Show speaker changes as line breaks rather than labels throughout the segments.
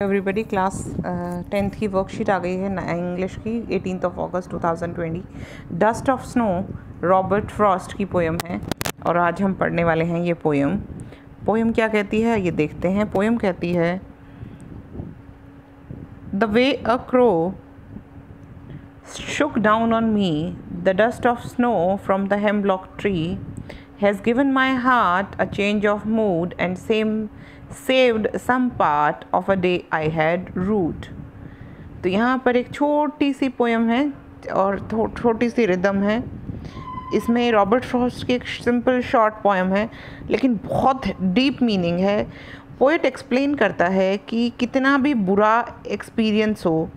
Everybody class tenth की worksheet आ गई है इंग्लिश की eighteen of August 2020 dust of snow Robert Frost की पोएम है और आज हम पढ़ने वाले हैं ये पोएम पोएम क्या कहती है? ये देखते हैं. पोएम कहती है the way a crow shook down on me the dust of snow from the hemlock tree has given my heart a change of mood and same saved some part of a day I had rued तो यहाँ पर एक छोटी सी poem है और छोटी सी rhythm है। इसमें रॉबर्ट फ्रॉस्ट की एक सिंपल शॉर्ट पोएम है, लेकिन बहुत डीप मीनिंग है। पोइट एक्सप्लेन करता है कि कितना भी बुरा एक्सपीरियंस हो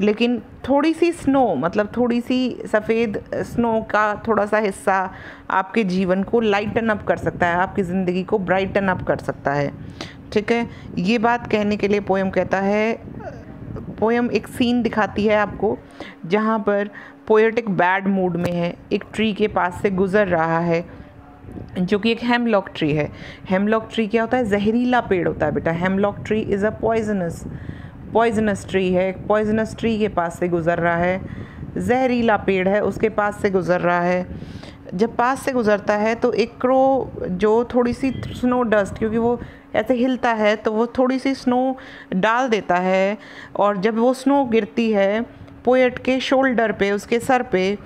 लेकिन थोड़ी सी स्नो मतलब थोड़ी सी सफ़ेद स्नो का थोड़ा सा हिस्सा आपके जीवन को लाइटन अप कर सकता है, आपकी ज़िंदगी को ब्राइटन अप कर सकता है। ठीक है? ये बात कहने के लिए पोएम कहता है पोएम एक सीन दिखाती है आपको, जहाँ पर पोएट एक बैड मूड में है, एक ट्री के पास से गुज़र रहा है, जो कि एक हेमलॉक ट्री है। हेमलॉक ट्री क्या होता है? जहरीला पेड़ होता है बेटा। Hemlock tree is a poisonous poisonous tree है पॉइजनस ट्री के पास से गुज़र रहा है, जहरीला पेड़ है, उसके पास से गुज़र रहा है। जब पास से गुज़रता है तो एक क्रो जो थोड़ी सी स्नो डस्ट क्योंकि वो ऐसे हिलता है तो वो थोड़ी सी स्नो डाल देता है, और जब वो स्नो गिरती है पोएट के शोल्डर पे, उसके सर पे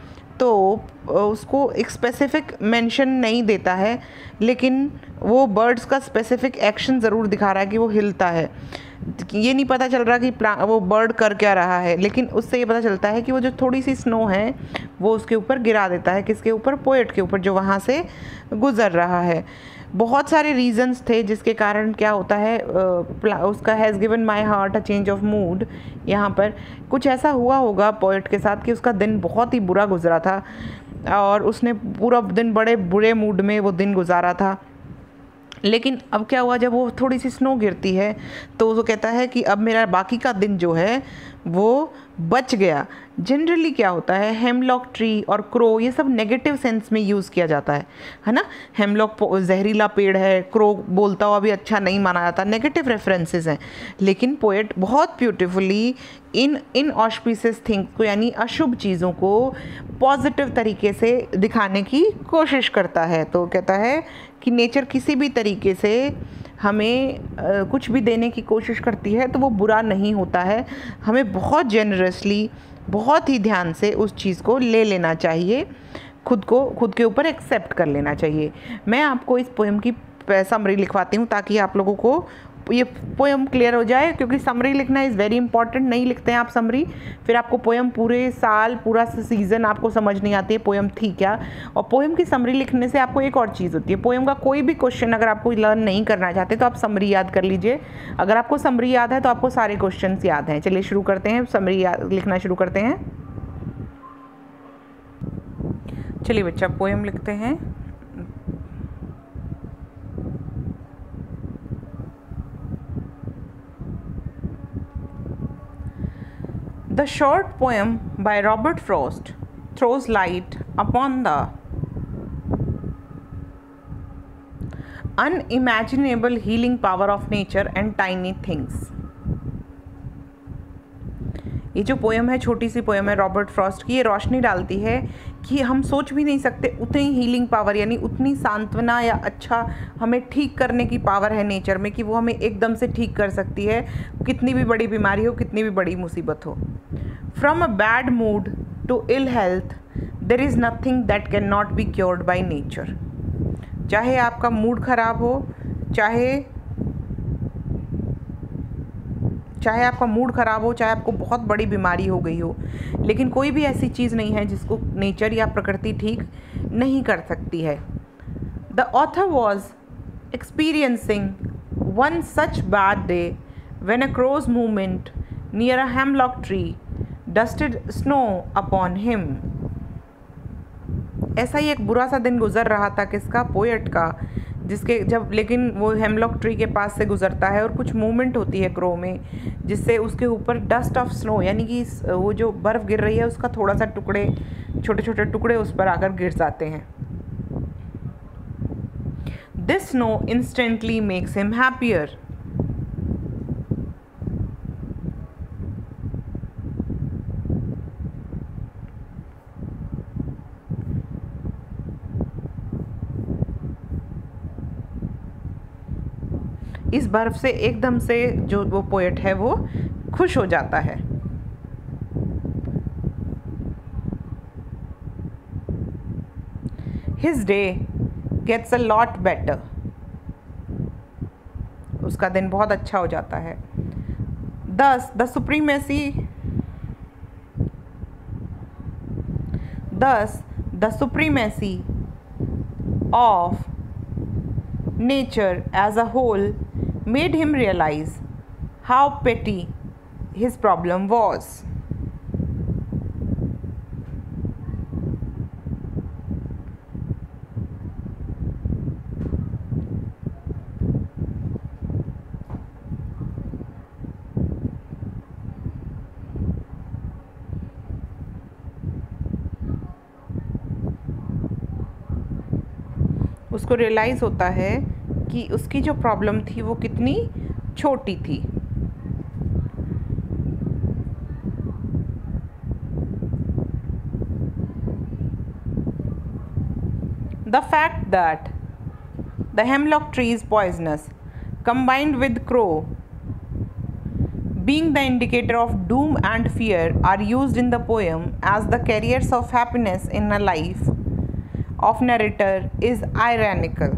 तो उसको एक स्पेसिफिक मेंशन नहीं देता है, लेकिन वो बर्ड्स का स्पेसिफिक एक्शन ज़रूर दिखा रहा है कि वो हिलता है। ये नहीं पता चल रहा कि वो बर्ड कर क्या रहा है, लेकिन उससे ये पता चलता है कि वो जो थोड़ी सी स्नो है, वो उसके ऊपर गिरा देता है, किसके ऊपर? पोएट के ऊपर, जो वहाँ से गुज़र रहा है। बहुत सारे रीजंस थे जिसके कारण क्या होता है उसका has given my heart a change of mood यहाँ पर। कुछ ऐसा हुआ होगा पोइट के साथ कि उसका दिन बहुत ही बुरा गुजरा था, और उसने पूरा दिन बड़े बुरे मूड में वो दिन गुजारा था। लेकिन अब क्या हुआ, जब वो थोड़ी सी स्नो गिरती है तो वो कहता है कि अब मेरा बाकी का दिन जो है, वो बच गया। जनरली क्या होता है हेमलॉक ट्री और क्रो ये सब नेगेटिव सेंस में यूज़ किया जाता है है ना? हेमलॉक जहरीला पेड़ है क्रो बोलता हुआ भी अच्छा नहीं माना जाता नेगेटिव रेफरेंसेस हैं। लेकिन पोएट बहुत ब्यूटिफुली इन इन ऑस्पिसिस थिंग को, यानी अशुभ चीज़ों को पॉजिटिव तरीके से दिखाने की कोशिश करता है। तो कहता है कि नेचर किसी भी तरीके से हमें कुछ भी देने की कोशिश करती है तो वो बुरा नहीं होता है। हमें बहुत जेनरसली बहुत ही ध्यान से उस चीज़ को ले लेना चाहिए। खुद को, खुद के ऊपर एक्सेप्ट कर लेना चाहिए। मैं आपको इस पोएम की समरी लिखवाती हूँ ताकि आप लोगों को ये पोएम क्लियर हो जाए, क्योंकि समरी लिखना इज़ वेरी इंपॉर्टेंट नहीं लिखते हैं आप समरी फिर आपको पोएम पूरे साल, पूरा सीज़न आपको समझ नहीं आती है पोएम थी क्या? और पोएम की समरी लिखने से आपको एक और चीज़ होती है पोएम का कोई भी क्वेश्चन अगर आपको लर्न नहीं करना चाहते तो आप समरी याद कर लीजिए। अगर आपको समरी याद है तो आपको सारे क्वेश्चन याद हैं। चलिए शुरू करते हैं समरी लिखना शुरू करते हैं। चलिए बच्चा पोएम लिखते हैं। The short poem by Robert Frost throws light upon the unimaginable healing power of nature and tiny things. ये जो पोएम है, छोटी सी पोएम है रॉबर्ट फ्रॉस्ट की, ये रोशनी डालती है कि हम सोच भी नहीं सकते उतनी हीलिंग पावर यानी उतनी सांत्वना या अच्छा हमें ठीक करने की पावर है नेचर में कि वो हमें एकदम से ठीक कर सकती है, कितनी भी बड़ी बीमारी हो, कितनी भी बड़ी मुसीबत हो from a bad mood to ill health there is nothing that can not be cured by nature चाहे आपका मूड ख़राब हो, चाहे चाहे आपका मूड ख़राब हो, चाहे आपको बहुत बड़ी बीमारी हो गई हो, लेकिन कोई भी ऐसी चीज़ नहीं है जिसको नेचर या प्रकृति ठीक नहीं कर सकती है। The author was experiencing one such bad day when a crow's movement near a hemlock tree dusted snow upon him ऐसा ही एक बुरा सा दिन गुजर रहा था किसका? पोएट का। जिसके जब, लेकिन वो हेमलॉक ट्री के पास से गुजरता है और कुछ मूवमेंट होती है क्रो में, जिससे उसके ऊपर डस्ट ऑफ़ स्नो यानी कि वो जो बर्फ़ गिर रही है, उसका थोड़ा सा टुकड़े छोटे छोटे टुकड़े उस पर आकर गिर जाते हैं। This snow instantly makes him happier इस बर्फ़ से एकदम से जो वो पोएट है वो खुश हो जाता है। His day gets a lot better उसका दिन बहुत अच्छा हो जाता है। Thus the supremacy thus the supremacy of nature as a whole made him realize how petty his problem was. उसको रियलाइज़ होता है कि उसकी जो प्रॉब्लम थी वो कितनी छोटी थी। The fact that the hemlock tree is poisonous combined with crow being the indicator of doom and fear are used in the poem as the carriers of happiness in a life of narrator is ironical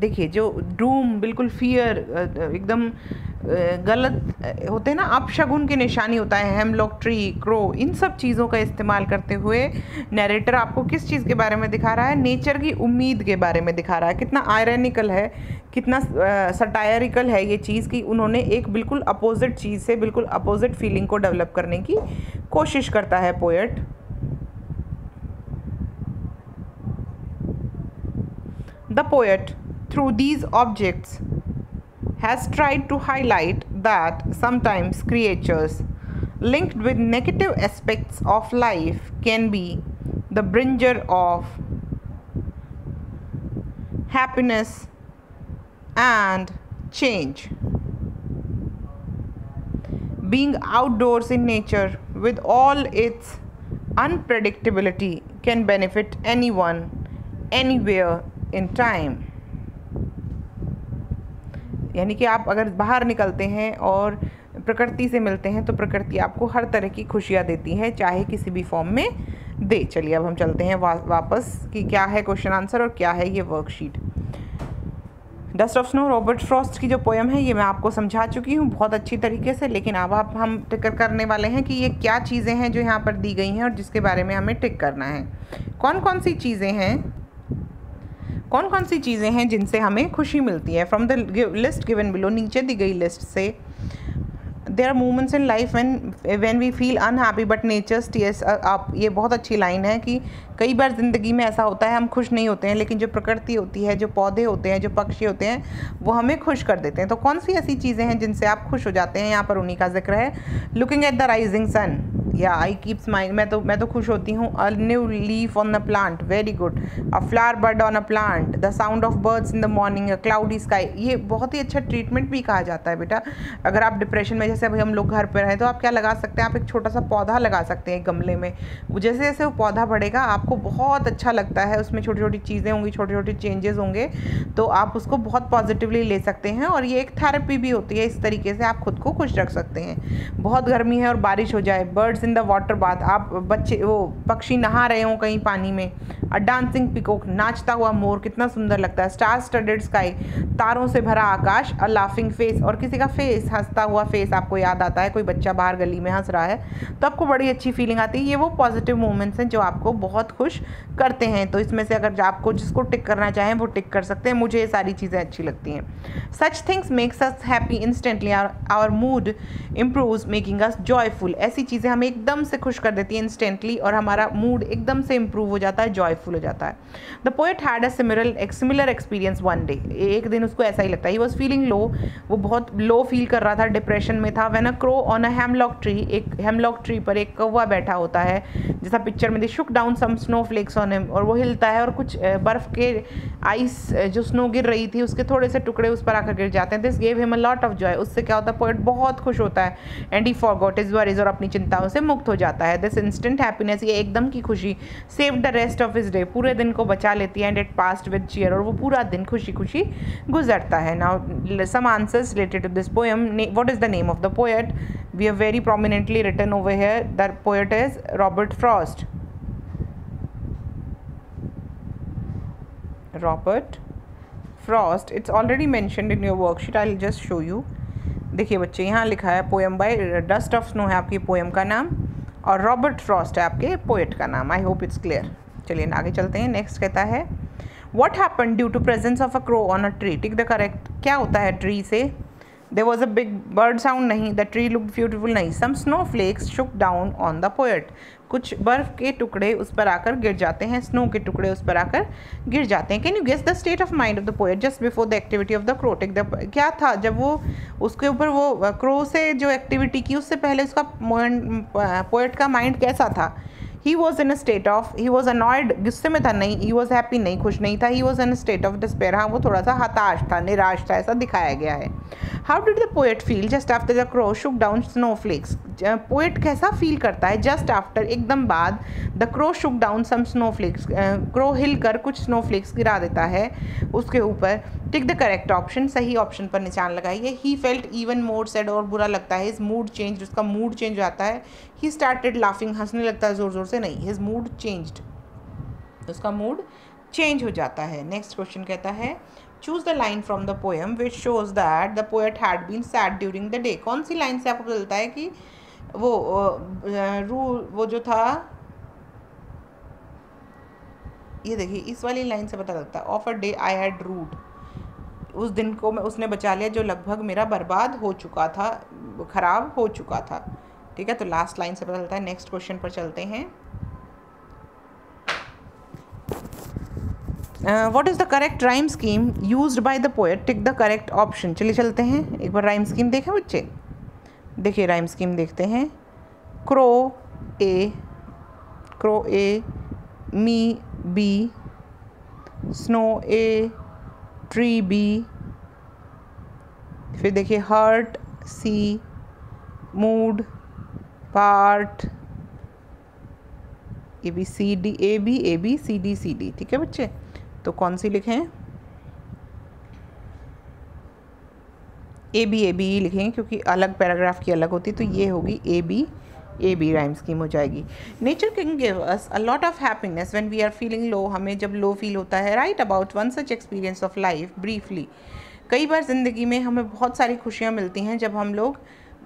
देखिए, जो ड्रूम बिल्कुल fear एकदम गलत होते हैं ना, अपशगुन की निशानी होता है हेमलॉक ट्री क्रो इन सब चीज़ों का इस्तेमाल करते हुए नरेटर आपको किस चीज़ के बारे में दिखा रहा है? नेचर की उम्मीद के बारे में दिखा रहा है। कितना आयरनिकल है, कितना सटायरिकल है ये चीज़ कि उन्होंने एक बिल्कुल अपोजिट चीज़ से, बिल्कुल अपोजिट फीलिंग को डेवलप करने की कोशिश करता है poet the poet through these objects has tried to highlight that sometimes creatures linked with negative aspects of life can be the bringer of happiness and change. Being outdoors in nature with all its unpredictability can benefit anyone, anywhere in time. यानी कि आप अगर बाहर निकलते हैं और प्रकृति से मिलते हैं तो प्रकृति आपको हर तरह की खुशियाँ देती है चाहे किसी भी फॉर्म में दे। चलिए अब हम चलते हैं वा, वापस कि क्या है क्वेश्चन आंसर और क्या है ये worksheet dust of snow Robert Frost की जो पोएम है ये मैं आपको समझा चुकी हूँ बहुत अच्छी तरीके से लेकिन अब आप हम टिक करने वाले हैं कि ये क्या चीज़ें हैं जो यहाँ पर दी गई हैं और जिसके बारे में हमें टिक करना है। कौन कौन सी चीज़ें हैं? कौन कौन सी चीज़ें हैं जिनसे हमें खुशी मिलती है? From the list given below नीचे दी गई लिस्ट से there are moments in life when when we feel unhappy but nature's tears आप ये बहुत अच्छी लाइन है कि कई बार ज़िंदगी में ऐसा होता है, हम खुश नहीं होते हैं, लेकिन जो प्रकृति होती है, जो पौधे होते हैं, जो पक्षी होते हैं, वो हमें खुश कर देते हैं। तो कौन सी ऐसी चीज़ें हैं जिनसे आप खुश हो जाते हैं? यहाँ पर उन्हीं का ज़िक्र है। Looking at the rising sun या आई कीप स्माइल मैं तो मैं तो खुश होती हूँ। A new leaf on the plant very good a flower bird on a plant the sound of birds in the morning a cloudy sky ये बहुत ही अच्छा ट्रीटमेंट भी कहा जाता है बेटा। अगर आप डिप्रेशन में, जैसे अभी हम लोग घर पर हैं तो आप क्या लगा सकते हैं? आप एक छोटा सा पौधा लगा सकते हैं गमले में। जैसे जैसे वो पौधा बढ़ेगा, आपको बहुत अच्छा लगता है। उसमें छोटी छोटी चीज़ें होंगी छोटे छोटे चेंजेस होंगे तो आप उसको बहुत पॉजिटिवली ले सकते हैं। और ये एक थेरेपी भी होती है। इस तरीके से आप खुद को खुश रख सकते हैं। बहुत गर्मी है और बारिश हो जाए। Birds in the water bath आप बच्चे, वो पक्षी नहा रहे हों कहीं पानी में। अ डांसिंग पिकोक नाचता हुआ मोर कितना सुंदर लगता है। स्टार स्टडेड स्काई तारों से भरा आकाश अ लाफिंग फेस और किसी का फेस हंसता हुआ फेस आपको याद आता है। कोई बच्चा बाहर गली में हंस रहा है तो आपको बड़ी अच्छी फीलिंग आती है। ये वो पॉजिटिव मोमेंट्स हैं जो आपको बहुत खुश करते हैं। तो इसमें से अगर आपको जिसको टिक करना चाहें, वो टिक कर सकते हैं। मुझे ये सारी चीज़ें अच्छी लगती हैं। Such things makes us happy instantly our mood improve making us joyful ऐसी चीज़ें हमें एकदम से खुश कर देती है इंस्टेंटली और हमारा मूड एकदम से इम्प्रूव हो जाता है जॉयफुल हो जाता है। The poet had a similar similar experience one day एक दिन उसको ऐसा ही लगता है। ही वॉज़ फीलिंग लो वो बहुत लो फील कर रहा था डिप्रेशन में था। When a crow on a hemlock tree एक हेमलॉक ट्री पर एक कौवा बैठा होता है, जैसा पिक्चर में they shook down some snowflakes on him और वो हिलता है और कुछ बर्फ़ के आइस जो स्नो गिर रही थी, उसके थोड़े से टुकड़े उस पर आकर गिर जाते हैं। This gave him a lot of joy उससे क्या होता है पोएट बहुत खुश होता है। And he forgot his worries और अपनी चिंताओं से से मुक्त हो जाता है। दिस इंस्टेंट हैप्पीनेस ये एकदम की खुशी save the rest of his day पूरे दिन को बचा लेती है and it passed with cheer और वो पूरा दिन खुशी खुशी गुजरता है। Now some answers related to this poem what is the name of the poet we have very prominently written over here the poet is Robert Frost Robert Frost. It's already mentioned in your worksheet. I'll just show you. देखिए बच्चे, यहाँ लिखा है poem by dust of snow है आपकी poem का नाम और रॉबर्ट फ्रॉस्ट है आपके पोएट का नाम। आई होप इट्स क्लियर चलिए आगे चलते हैं। नेक्स्ट कहता है what happen due to presence of a crow on a tree tick the correct क्या होता है ट्री से? There was a big bird sound नहीं द ट्री लुक ब्यूटिफुल नहीं some snowflakes shook down on the poet कुछ बर्फ़ के टुकड़े उस पर आकर गिर जाते हैं स्नो के टुकड़े उस पर आकर गिर जाते हैं। Can you guess the state of mind of the poet just before the activity of the crow tick the क्या था जब वो उसके ऊपर वो क्रो से जो एक्टिविटी की, उससे पहले उसका पोएट का माइंड कैसा था? He was in a state of he was annoyed गुस्से में था नहीं ही वॉज़ हैप्पी नहीं, खुश नहीं था he was in state of despair हाँ वो थोड़ा सा हताश था, निराश था, ऐसा दिखाया गया है। How did the poet feel just after the crow shook down snowflakes poet कैसा फील करता है जस्ट आफ्टर एकदम बाद the crow shook down some snowflakes crow हिल कर कुछ स्नो फ्लेक्स गिरा देता है उसके ऊपर। टिक द करेक्ट ऑप्शन सही ऑप्शन पर निशान लगाइए। He felt even more sad और बुरा लगता है। हिज मूड चेंज उसका मूड चेंज हो जाता है। ही स्टार्टेड लाफिंग हंसने लगता है ज़ोर ज़ोर से नहीं। हिज मूड चेंज्ड उसका मूड चेंज हो जाता है। नेक्स्ट क्वेश्चन कहता है choose the line from the poem which shows that the poet had been sad during the day कौन सी लाइन से आपको चलता है कि वो रू, वो जो था, ये देखिए, इस वाली लाइन से पता लगता है of a day I had rued उस दिन को मैं, उसने बचा लिया जो लगभग मेरा बर्बाद हो चुका था, ख़राब हो चुका था। ठीक है तो लास्ट लाइन से पता चलता है नेक्स्ट क्वेश्चन पर चलते हैं। What is the correct rhyme scheme used by the poet tick the correct option चलिए चलते हैं, एक बार राइम स्कीम देखें बच्चे। देखिए राइम स्कीम देखते हैं। Crow A crow A me B snow A tree B फिर देखिए hurt C mood part A B C D A B A B C D C D ठीक है बच्चे? तो कौन सी लिखें? ए बी ए बी लिखेंगे क्योंकि अलग पैराग्राफ की अलग होती तो ये होगी A B A B rhyme scheme हो जाएगी। Nature can give us a lot of happiness when we are feeling low हमें जब लो फील होता है right about one such experience of life briefly कई बार ज़िंदगी में हमें बहुत सारी खुशियाँ मिलती हैं जब हम लोग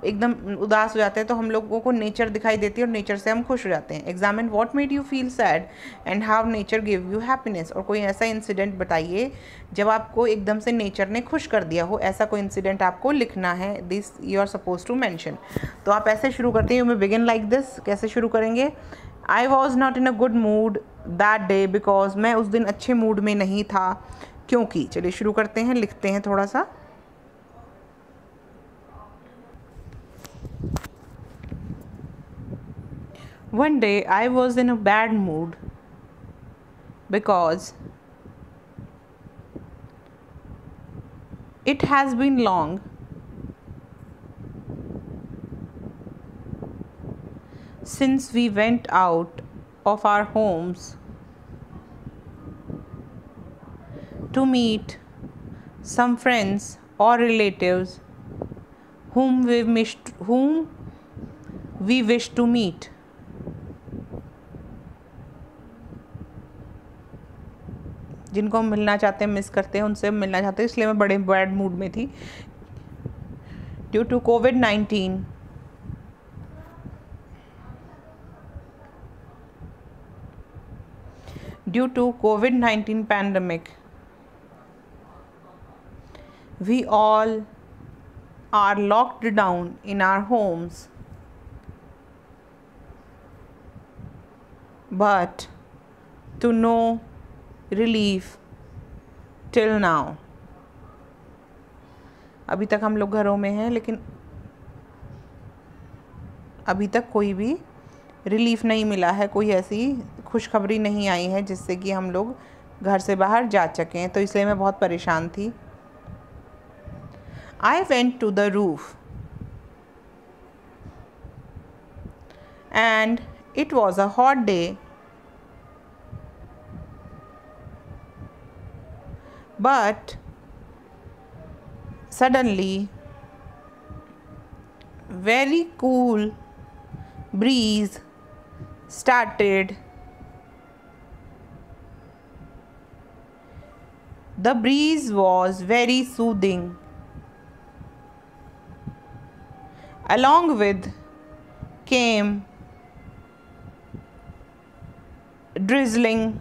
एकदम उदास हो जाते हैं तो हम लोगों को नेचर दिखाई देती है और नेचर से हम खुश हो जाते हैं। Examine what made you feel sad and how nature give you happiness और कोई ऐसा इंसिडेंट बताइए, जब आपको एकदम से नेचर ने खुश कर दिया हो, ऐसा कोई इंसिडेंट आपको लिखना है this you are suppose to mention तो आप ऐसे शुरू करते हैं you may begin like this कैसे शुरू करेंगे? I was not in a good mood that day because मैं उस दिन अच्छे मूड में नहीं था, क्योंकि, चलिए शुरू करते हैं, लिखते हैं थोड़ा सा। One day I was in a bad mood because it has been long. Since we went out of our homes to meet some friends or relatives whom we whom we wish to meet जिनको हम मिलना चाहते हैं miss करते हैं, उनसे मिलना चाहते हैं, इसलिए मैं बड़े बैड मूड में थी। Due to COVID nineteen due to COVID nineteen pandemic we all are locked down in our homes but to know relief till now अभी तक हम लोग घरों में हैं, लेकिन अभी तक कोई भी रिलीफ नहीं मिला है, कोई ऐसी खुशखबरी नहीं आई है जिससे कि हम लोग घर से बाहर जा सकें। तो इसलिए मैं बहुत परेशान थी। I went to the roof and it was a hot day. But suddenly, very cool breeze started. The breeze was very soothing. Along with came drizzling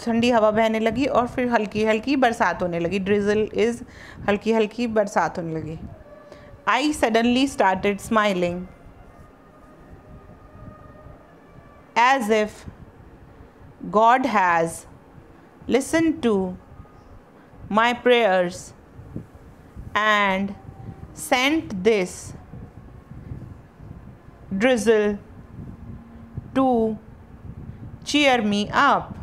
ठंडी हवा बहने लगी और फिर हल्की हल्की बरसात होने लगी। ड्रिजल इज़ हल्की हल्की बरसात होने लगी। I suddenly started smiling as if God has listen to my prayers and sent this drizzle to cheer me up.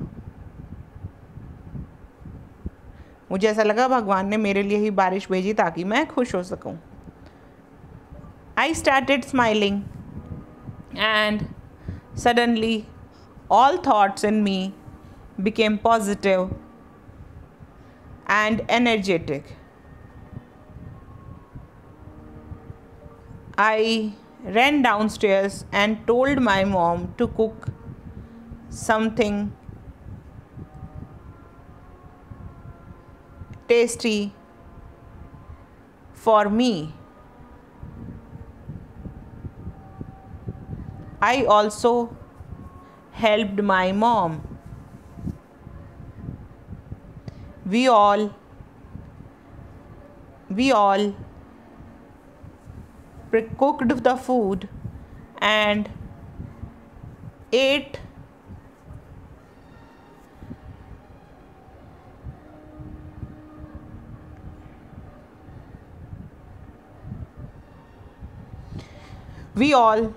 मुझे ऐसा लगा भगवान ने मेरे लिए ही बारिश भेजी ताकि मैं खुश हो सकूँ। I started smiling and suddenly all thoughts in me became positive and energetic I ran down stairs and told my mom to cook something tasty for me. I also helped my mom. We all we all cooked the food and ate we all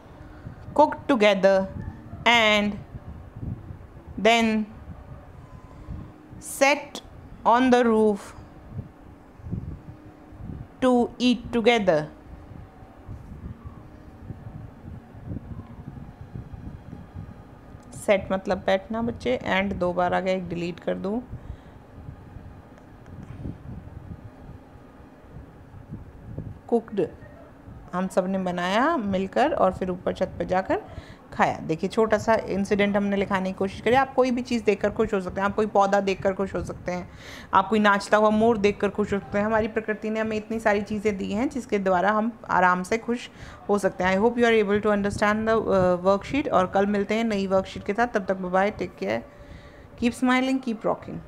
cooked together and then sat on the roof to eat together. Set मतलब बैठना बच्चे and दो बार आ गया एक delete कर दूँ cooked हम सबने बनाया मिलकर और फिर ऊपर छत पर जाकर खाया। देखिए छोटा सा इंसिडेंट हमने लिखाने की कोशिश करी। आप कोई भी चीज़ देखकर खुश हो सकते हैं। आप कोई पौधा देखकर खुश हो सकते हैं। आप कोई नाचता हुआ मोर देखकर खुश हो सकते हैं। हमारी प्रकृति ने हमें इतनी सारी चीज़ें दी हैं जिसके द्वारा हम आराम से खुश हो सकते हैं। I hope you are able to understand the worksheet और कल मिलते हैं नई वर्कशीट के साथ। तब तक bye take care keep smiling keep rocking